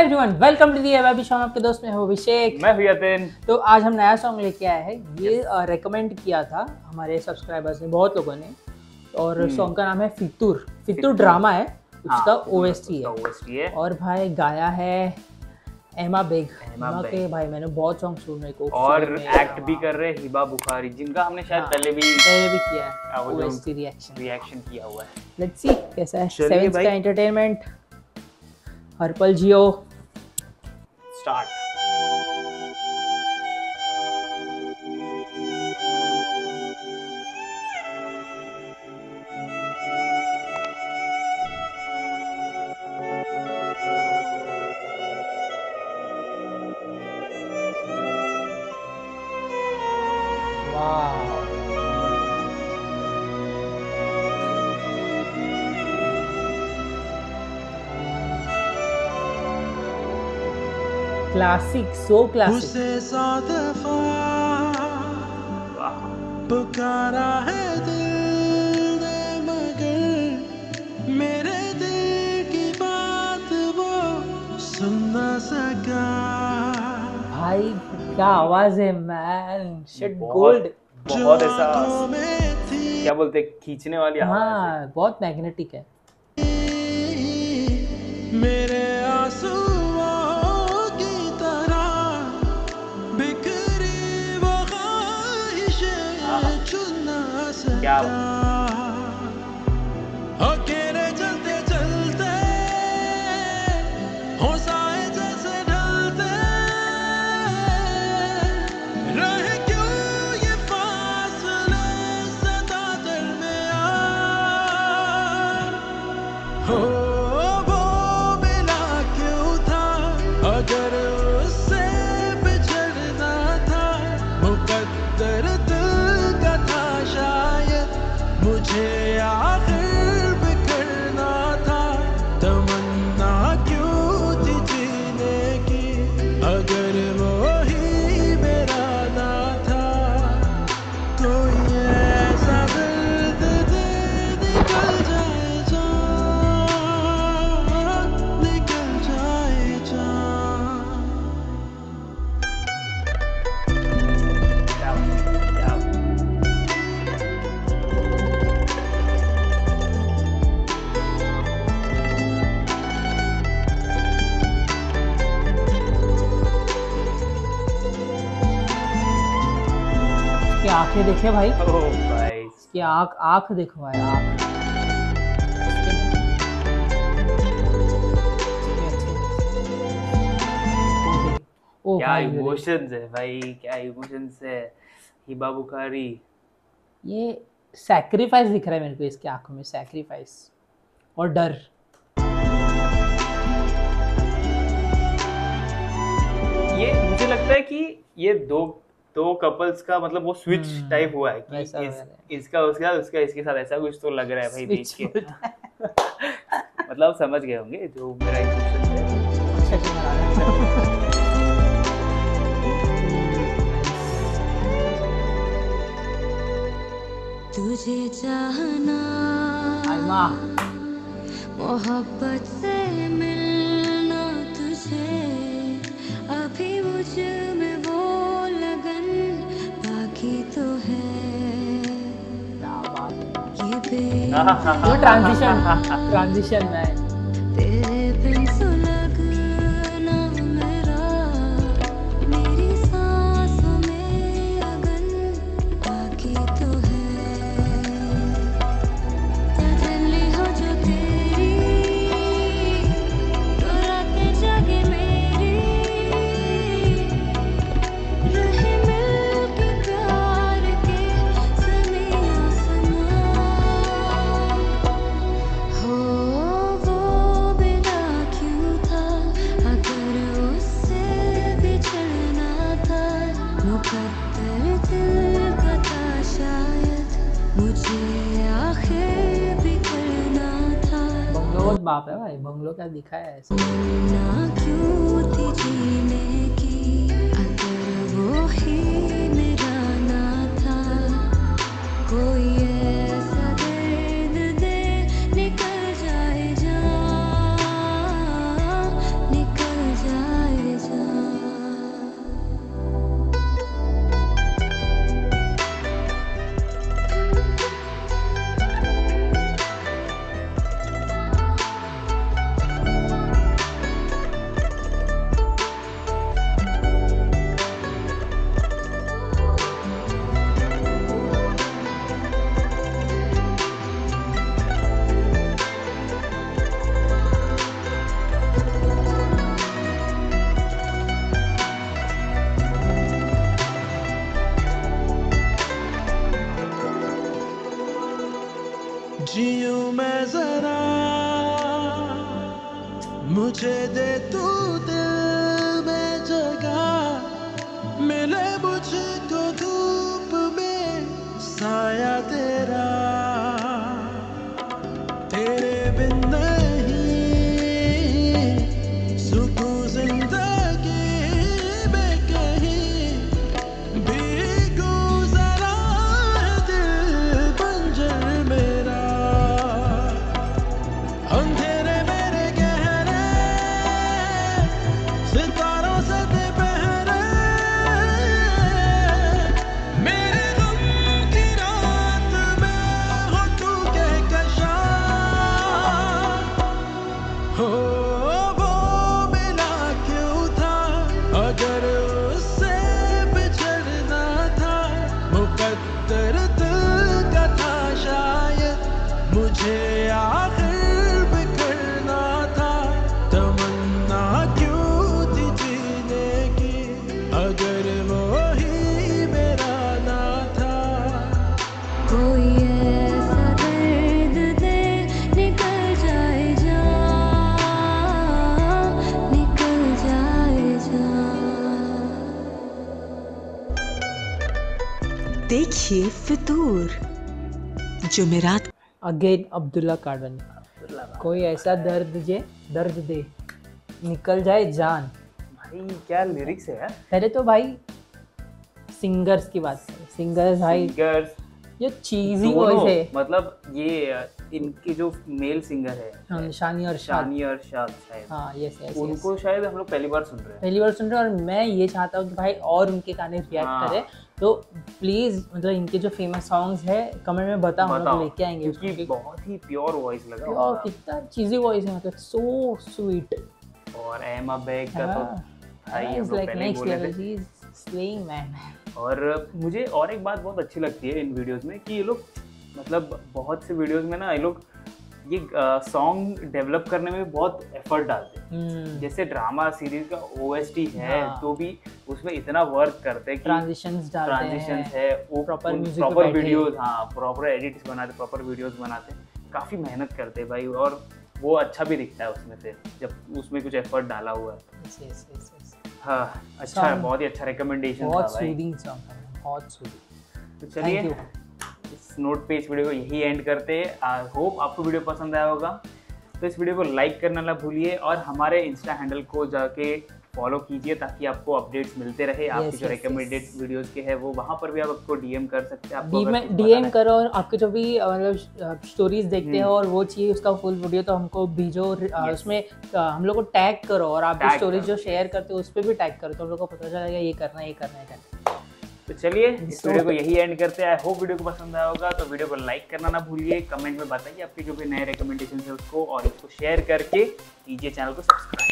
Everyone welcome to the अभी शाम आपके दोस्त में हूँ अभिषेक। मैं यतिन। तो आज हम नया सॉन्ग लेके आए हैं। ये रेकमेंड किया था हमारे सब्सक्राइबर्स ने बहुत लोगों ने। और हम्म। सॉन्ग का नाम है फितूर। फितूर। ड्रामा है उसका हाँ, ओएसटी है। उसका है। और भाई गाया है एमा बेग। एमा। के भाई मैंने बहुत सॉन्ग सुने को। और एक्ट भी कर रहे हिबा बुखारी जिनका हमने शायद हाँ। पहले भी पहले भी किया हाँ, है ओएसटी रिएक्शन रिएक्शन किया हुआ है। लेट्स सी कैसा है। सेवेंथ का एंटरटेनमेंट हरपल जियो। start. क्लासिक सो क्लासिक उसे सौ दफ़ा पुकारा है दिल ने मगर मेरे दिल की बात वो सुन न सका। भाई क्या आवाज़ है मैन शिट गोल्ड बहुत ऐसा में थी। क्या बोलते खींचने वाली हाँ। बहुत मैग्नेटिक है। मेरे आंसुओं न मुझे आखिर इसकी आँखें देखे भाई। ओ भाई इसकी आँख आँख देखो भाई आँख। ओ क्या इमोशंस है भाई क्या इमोशंस है। हिबा बुखारी ये सैक्रिफाइस दिख रहा है मेरे को इसकी आँखों में सैक्रिफाइस और डर। ये मुझे लगता है कि ये दो दो कपल्स का मतलब वो स्विच हम्म, टाइप हुआ है कि इस, इसका उसके साथ उसका इसके साथ ऐसा कुछ तो लग रहा है भाई देख के। मतलब समझ गए होंगे जो मेरा है अच्छा है? तुझे चाहना मोहब्बत से ट्रांजिशन ट्रांजिशन में बंगलो क्या दिखाया है मैं जरा, मुझे दे तू दिल में जगह, मिले मुझको धूप में साया तेरा। तेरे बिन वो ही मेरा ना था कोई ऐसा दर्द दे निकल जाए जा निकल जाए जा। देखिए फितूर जुमेरात अगेन अब्दुल्ला कार्डन कोई ऐसा दर्द जे दर्द दे निकल जाए जान। भाई क्या लिरिक्स है यार? पहले तो भाई सिंगर्स की बात करें। सिंगर्स भाई सिंगर्स जो चीजी वॉइस है। मतलब ये इनके जो मेल सिंगर है हाँ, शानी और शानी और शाद शायद। हाँ यस यस उनको शायद हम लोग पहली बार सुन रहे हैं। पहली बार सुन रहे हैं और मैं ये चाहता हूँ कि भाई और उनके गाने रिएक्ट हाँ। करें। तो प्लीज़ मतलब इनके जो फ़ेमस सॉन्ग्स है कमेंट में बताओ हम लोग लेके आएँगे क्योंकि बहुत ही प्योर वॉइस लगा और उनका। कितना चीजी वॉइस है मतलब सो स्वीट और एमा बेग का तो ही ही मैन और मुझे और एक बात बहुत अच्छी लगती है इन वीडियोस में कि ये लोग मतलब बहुत से वीडियोस में ना ये लोग ये सॉन्ग डेवलप करने में बहुत एफर्ट डालते हैं। जैसे ड्रामा सीरीज़ का ओएसटी है हाँ। तो भी उसमें इतना वर्क करते हैं कि ट्रांजिशंस डालते ट्रांजिशन है। प्रॉपर बैठे। वीडियोस हाँ प्रॉपर एडिट्स बनाते प्रॉपर वीडियोस बनाते काफ़ी मेहनत करते हैं भाई। और वो अच्छा भी दिखता है उसमें से जब उसमें कुछ एफर्ट डाला हुआ है। Yes, yes, yes, yes. हाँ अच्छा है बहुत ही अच्छा रिकमेंडेशन बहुत सूदिंग सॉन्ग है बहुत सूदिंग तो चलिए इस नोट पे इस वीडियो को यही एंड करते हैं। आई होप आपको वीडियो पसंद आया होगा। तो इस वीडियो को लाइक करना ना भूलिए और हमारे इंस्टा हैंडल को जाके फॉलो कीजिए ताकि आपको अपडेट्स मिलते रहे। Yes, आपके Yes, जो रिकमेंडेड yes, वीडियोस के हैं वो वहाँ पर भी आप आपको डीएम कर सकते हैं। आपको डीएम करो और आपके जो भी मतलब स्टोरीज देखते हैं और वो चाहिए उसका फुल वीडियो तो हमको भेजो Yes. उसमें हम लोग को टैग करो और आप स्टोरीज जो शेयर करते हो उस पर भी टैग करो तो हम लोग को पता चलेगा ये करना है ये करना है करना तो चलिए इस वीडियो को यही एंड करते हैं। आई होप वीडियो को पसंद आया होगा तो वीडियो को लाइक करना ना भूलिए। कमेंट में बताइए आपके जो भी नए रिकमेंडेशन है उसको और इसको शेयर करके कीजिए चैनल को सब्सक्राइब